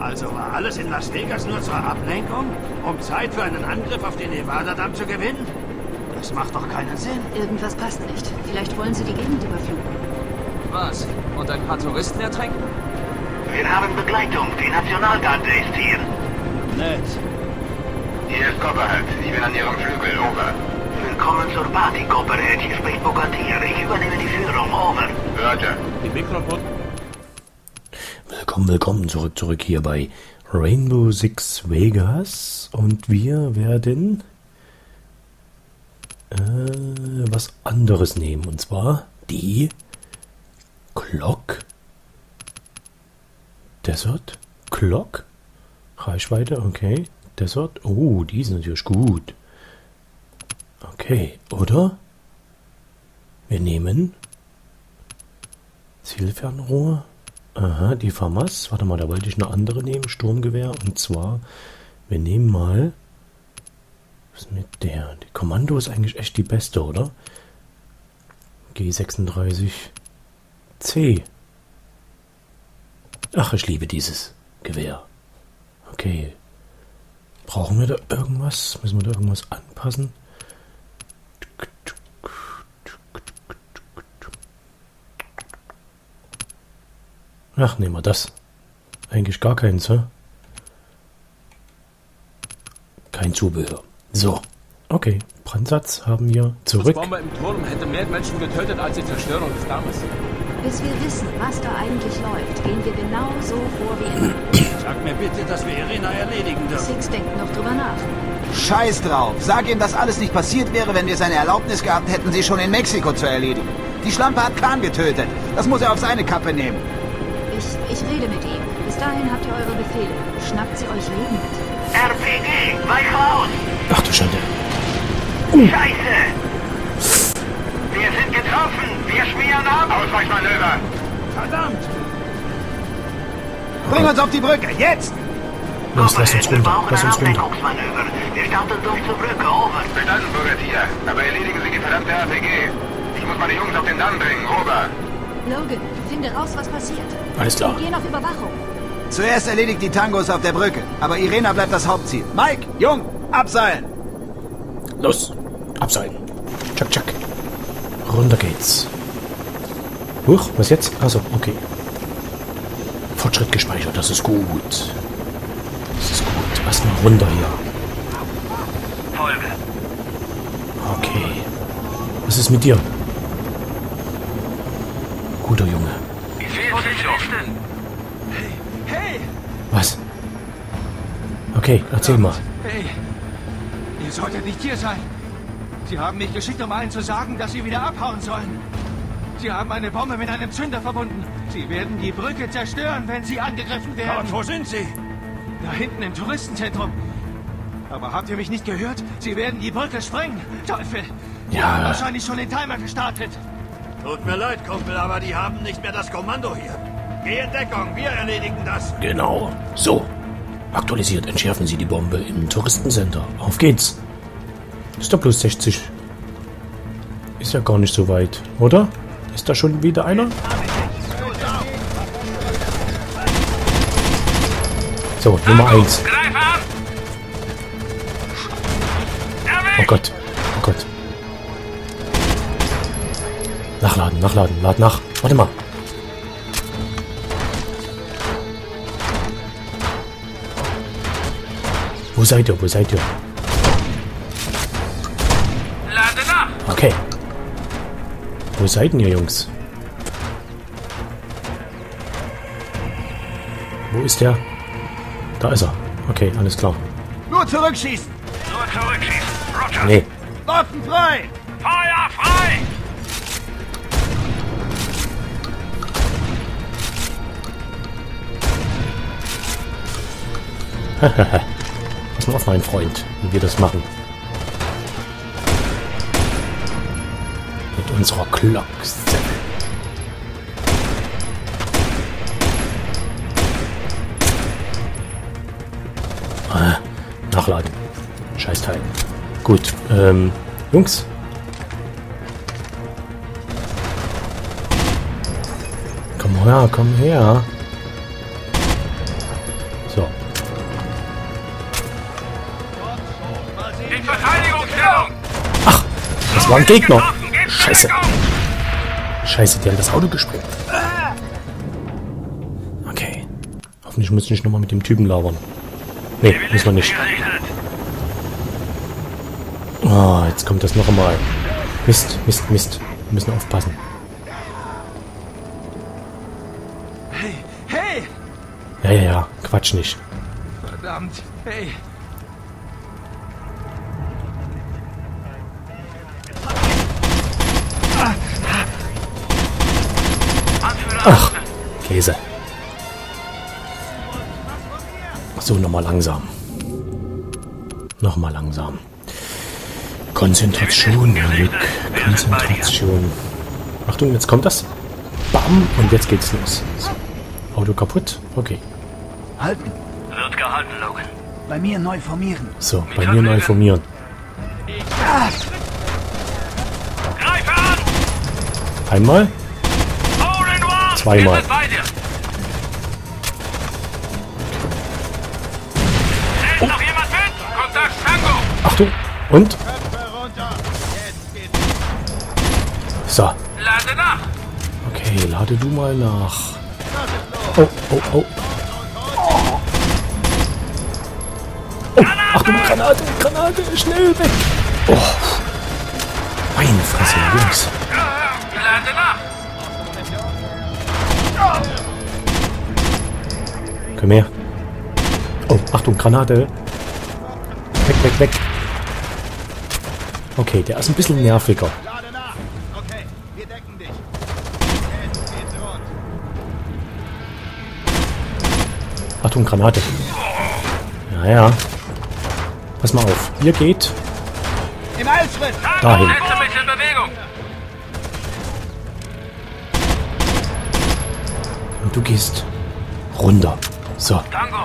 Also war alles in Las Vegas nur zur Ablenkung? Um Zeit für einen Angriff auf den Nevada-Damm zu gewinnen? Das macht doch keinen Sinn. Irgendwas passt nicht. Vielleicht wollen sie die Gegend überfluten. Was? Und ein paar Touristen ertränken? Wir haben Begleitung. Die Nationalgarde ist hier. Nett. Hier ist Copperhead. Ich bin an Ihrem Flügel. Over. Willkommen zur Party, Copperhead. Hier spricht Bogatier. Ich übernehme die Führung. Over. Roger. Die Mikrofon. Willkommen, willkommen zurück, zurück hier bei Rainbow Six Vegas. Und wir werden äh, was anderes nehmen. Und zwar die Clock Desert Clock. Reichweite, okay. Desert. Oh, die ist natürlich gut. Okay, oder? Wir nehmen Zielfernrohr. Aha, die FAMAS. Warte mal, da wollte ich eine andere nehmen. Sturmgewehr. Und zwar, wir nehmen mal. Was ist mit der? Die Kommando ist eigentlich echt die beste, oder? G36C. Ach, ich liebe dieses Gewehr. Okay. Brauchen wir da irgendwas? Müssen wir da irgendwas anpassen? Ach, nehmen wir das. Eigentlich gar keins, hä? Kein Zubehör. So. Okay. Brandsatz haben wir zurück. Die Bombe im Turm hätte mehr Menschen getötet als die Zerstörung des Dammes. Bis wir wissen, was da eigentlich läuft, gehen wir genau so vor wie immer. Sag mir bitte, dass wir Irina erledigen dürfen. Six denkt noch drüber nach. Scheiß drauf. Sag ihm, dass alles nicht passiert wäre, wenn wir seine Erlaubnis gehabt hätten, sie schon in Mexiko zu erledigen. Die Schlampe hat Khan getötet. Das muss er auf seine Kappe nehmen. Ich, rede mit ihm. Bis dahin habt ihr eure Befehle. Schnappt sie euch Leben mit. RPG, weich raus! Ach du Schande. Scheiße! Wir sind getroffen! Wir schmieren ab! Ausweichmanöver! Verdammt! Bring uns auf die Brücke, jetzt! Los, lass uns wir runter. Lass uns runter. Wir starten durch zur Brücke, over. Verstanden, Bürgertier. Aber erledigen Sie die verdammte RPG. Ich muss meine Jungs auf den Damm bringen. Over. Logan, finde raus, was passiert. Alles klar. Und geh auf Überwachung. Zuerst erledigt die Tangos auf der Brücke. Aber Irena bleibt das Hauptziel. Mike, Jung, abseilen! Los. Abseilen. Chuck, chuck. Runter geht's. Huch, was jetzt? Also, okay. Fortschritt gespeichert, das ist gut. Das ist gut. Erstmal runter hier. Folge. Okay. Was ist mit dir? Guter Junge. Was? Okay, erzähl mal. Hey! Ihr solltet nicht hier sein. Sie haben mich geschickt, um allen zu sagen, dass sie wieder abhauen sollen. Sie haben eine Bombe mit einem Zünder verbunden. Sie werden die Brücke zerstören, wenn sie angegriffen werden. Dort, wo sind sie? Da hinten im Touristenzentrum. Aber habt ihr mich nicht gehört? Sie werden die Brücke sprengen. Teufel! Sie Ja. haben wahrscheinlich schon den Timer gestartet. Tut mir leid, Kumpel, aber die haben nicht mehr das Kommando hier. Geh in Deckung, wir erledigen das. Genau. So. Aktualisiert entschärfen Sie die Bombe im Touristencenter. Auf geht's. Ist doch plus 60. Ist ja gar nicht so weit, oder? Ist da schon wieder einer? So, Nummer 1. Greif an! Oh Gott. Oh Gott. Nachladen, nachladen, lad nach. Warte mal. Wo seid ihr? Wo seid ihr? Lade nach! Okay. Wo seid ihr, Jungs? Wo ist der? Da ist er. Okay, alles klar. Nur zurückschießen! Nur zurückschießen. Roger. Nee. Waffen frei! Feuer frei! Pass mal auf, mein Freund, wie wir das machen. Mit unserer Klocks. Ah, nachladen. Scheißteil. Gut, ähm, Jungs. Komm her, komm her. Das war ein Gegner. Scheiße. Scheiße, die haben das Auto gesprengt. Okay. Hoffentlich muss ich nicht nochmal mit dem Typen labern. Nee, müssen wir nicht. Oh, jetzt kommt das noch einmal. Mist, Mist, Mist. Wir müssen aufpassen. Hey, hey! Ja, ja, ja. Quatsch nicht. Verdammt, hey! Ach, Käse. So, nochmal langsam. Nochmal langsam. Konzentration, Glück. Konzentration. Achtung, jetzt kommt das. Bam, und jetzt geht's los. So. Auto kaputt? Okay. Halten. Wird gehalten, Logan. Bei mir neu formieren. So, bei mir neu formieren. An! Einmal. Kontakt Tango! Achtung. Und? So. Lade nach! Okay, lade du mal nach. Oh, oh, oh. Oh, Achtung, Granate, Granate, schnell weg. Oh. Meine Fresse, Jungs. Lade nach! Komm her. Oh, Achtung, Granate. Weg, weg, weg. Okay, der ist ein bisschen nerviger. Lade nach. Okay, wir decken dich. Jetzt geht's rund. Achtung, Granate. Ja, ja. Pass mal auf. Ihr geht dahin. Und du gehst runter. So. Tango!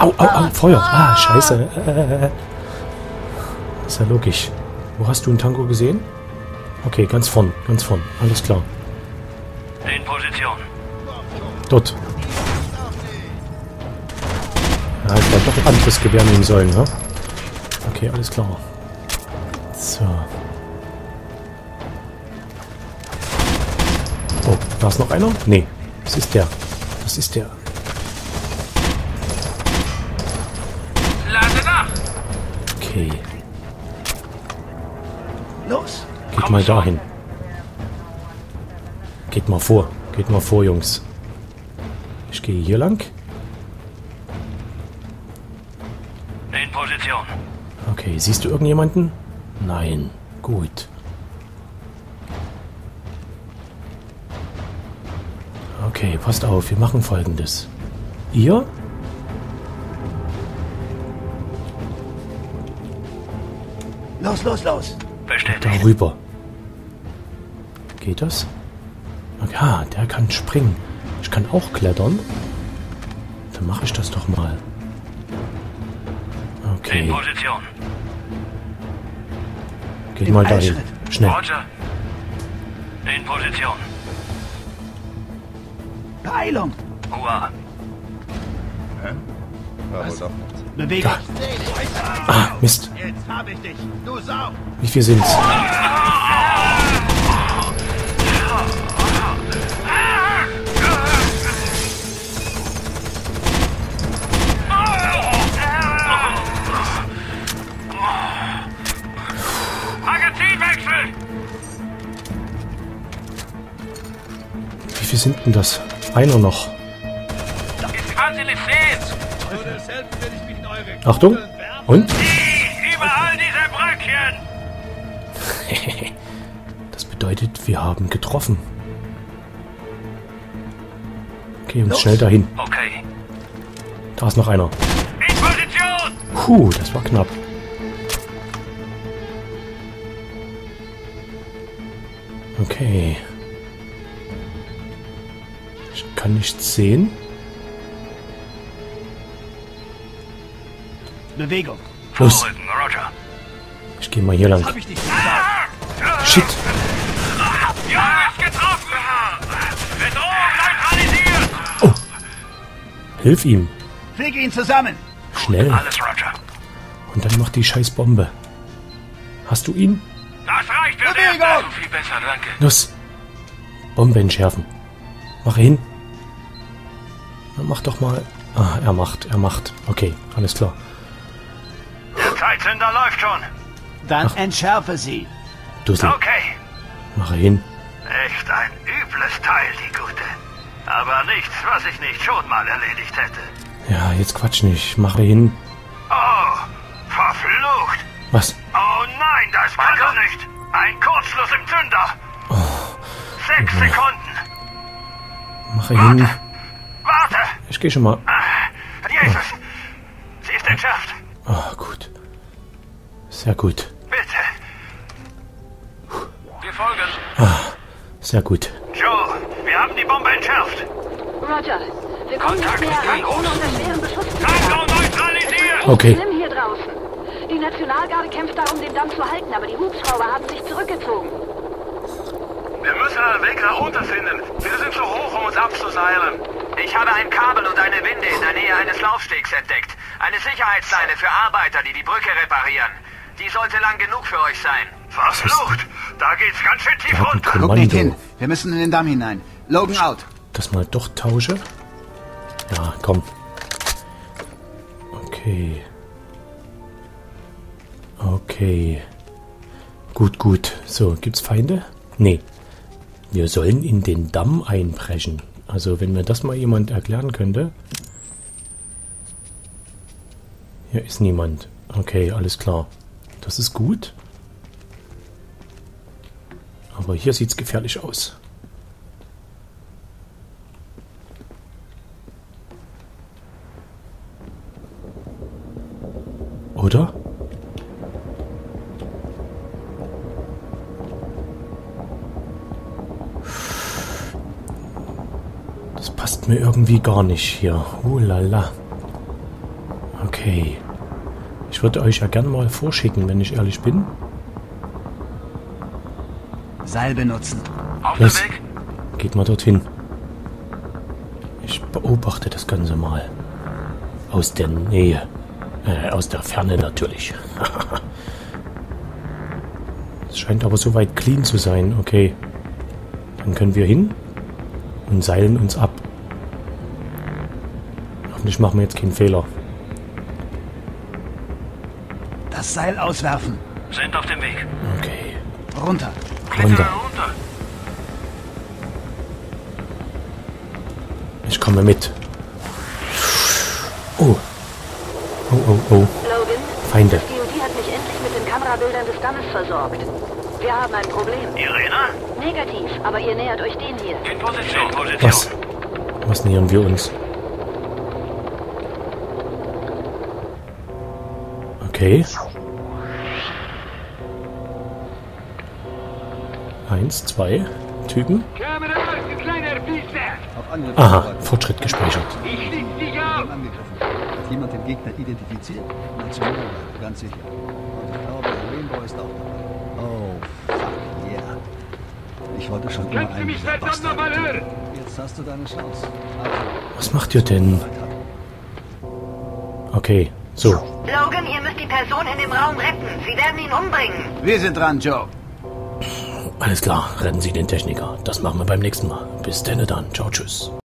Au, au, au, Feuer. Ah, scheiße. Äh, ist ja logisch. Wo hast du einen Tango gesehen? Okay, ganz vorn, ganz vorn. Alles klar. In Position. Dort. Ja, ich hätte doch ein anderes Gewehr nehmen sollen, ne? Okay, alles klar. So. Oh, da ist noch einer? Nee, das ist der. Das ist der. Lade nach! Okay, Los. geht mal dahin. Geht mal vor. Geht mal vor, Jungs. Ich gehe hier lang. In Position. Okay, siehst du irgendjemanden? Nein. Gut. Okay, passt auf, wir machen folgendes. Ihr Los, los, los. Bestätigt. darüber. Geht das? Okay, ah, der kann springen. Ich kann auch klettern. Dann mache ich das doch mal. In Okay, Position. geht Im mal dahin. Eilschritt. Schnell. Roger. In Position. Beeilung. Hua. Bewegung. Ah, Mist. Jetzt hab ich dich. Du Sau. Wie viel sind's? Wie viel sind denn das? Einer noch. Achtung. Und? Überall diese Bröckchen! Das bedeutet, wir haben getroffen. Okay, uns schnell dahin. Okay. Da ist noch einer. In Position! Puh, das war knapp. Okay. Ich kann nichts sehen. Bewegung. Los, ich gehe mal hier lang. Shit. Neutralisiert! Hilf ihm. Flieg ihn zusammen. Schnell. Alles Roger. Und dann noch die scheiß Bombe. Hast du ihn? Bewegung! Viel besser, danke. Los. Bombe entschärfen. Mach hin. Mach doch mal. Ah, er macht, er macht. Okay, alles klar. Der Zeitzünder läuft schon. Dann entschärfe sie. Dussel, Okay. mache hin. Echt ein übles Teil, die Gute. Aber nichts, was ich nicht schon mal erledigt hätte. Ja, jetzt quatsch nicht. Mache hin. Oh, verflucht. Was? Oh nein, das kann doch nicht. Ein Kurzschluss im Zünder. Sechs Sekunden. Mache hin. Warte. Ich gehe schon mal. Jesus. Sie ist entschärft. Ah, gut. Sehr gut. Bitte. Wir folgen. Sehr gut. Joe, wir haben die Bombe entschärft. Roger. Wir kommen nicht Kontakt näher ran, mit ohne unter schweren Beschuss geraten. neutralisiert. Okay. Schlimm hier draußen. Die Nationalgarde kämpft darum, den Damm zu halten, aber die Hubschrauber haben sich zurückgezogen. Wir müssen einen Weg nach unten finden. Wir sind zu hoch, um uns abzuseilen. Ich habe ein Kabel und eine Winde in der Nähe eines Laufstegs entdeckt. Eine Sicherheitsleine für Arbeiter, die die Brücke reparieren. Die sollte lang genug für euch sein. Verflucht. Da geht's ganz schön tief runter. Guck nicht hin. Wir müssen in den Damm hinein. Logan out. Das mal doch tausche. Ja, komm. Okay. Okay. Gut, gut. So, gibt's Feinde? Nee. Wir sollen in den Damm einbrechen. Also, wenn mir das mal jemand erklären könnte. Hier ist niemand. Okay, alles klar. Das ist gut. Aber hier sieht's gefährlich aus. Oder? Das passt mir irgendwie gar nicht hier. Uh, lala. Okay. Ich würde euch ja gern mal vorschicken, wenn ich ehrlich bin. Seil benutzen. Auf Los. dem Weg. Geht mal dorthin. Ich beobachte das Ganze mal. Aus der Nähe. Äh, aus der Ferne natürlich. Es scheint aber soweit clean zu sein. Okay. Dann können wir hin und seilen uns ab. Hoffentlich machen wir jetzt keinen Fehler. Das Seil auswerfen. Sind auf dem Weg. Okay. Runter. Runter. runter. Ich komme mit. Oh. Oh, oh, oh. Logan, Feinde. das DOD hat mich endlich mit den Kamerabildern des Dammes versorgt. Wir haben ein Problem. Irena? Negativ, aber ihr nähert euch den hier. In Position. Position. Was? Was nähern wir uns? Okay. Eins, zwei Typen. Aha, Fortschritt gespeichert. angegriffen. Hat jemand den Gegner identifiziert? Nationalgarde, ganz sicher. Und ich glaube, Rainbow ist auch dabei. Oh, fuck yeah. Ich wollte schon immer einen dieser Bastarde töten. Jetzt hast du deine Chance. Also, Was macht ihr denn? Okay, so. Logan, ihr müsst die Person in dem Raum retten. Sie werden ihn umbringen. Wir sind dran, Joe. Alles klar, retten Sie den Techniker. Das machen wir beim nächsten Mal. Bis denn dann. Ciao, tschüss.